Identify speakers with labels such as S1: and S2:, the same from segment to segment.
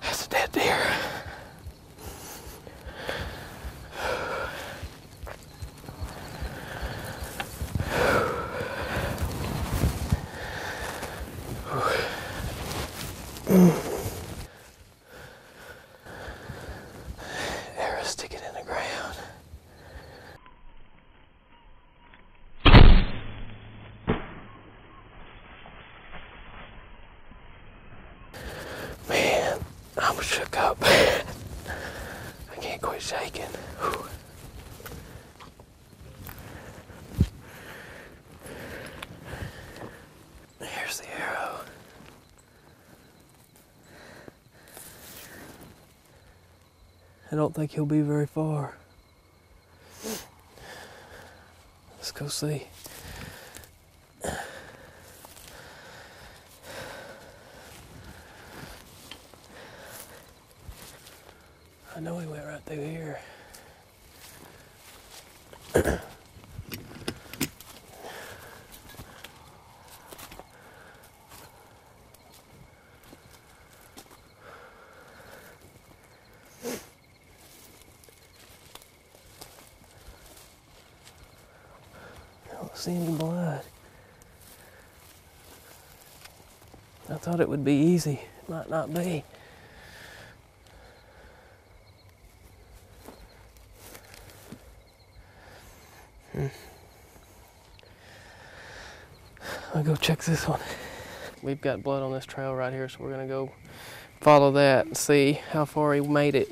S1: That's a dead deer. I'm shook up. I can't quit shaking. Whew. Here's the arrow. I don't think he'll be very far. Let's go see. I know he went right through here. See any blood. I thought it would be easy. It might not be. I'll go check this one. We've got blood on this trail right here, so we're gonna go follow that and see how far he made it.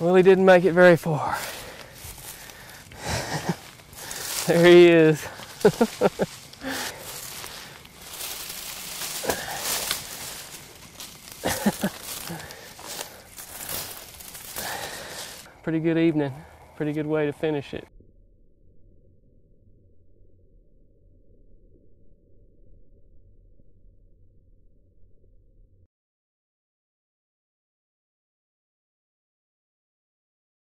S1: Well, he didn't make it very far. there he is. Pretty good evening. Pretty good way to finish it.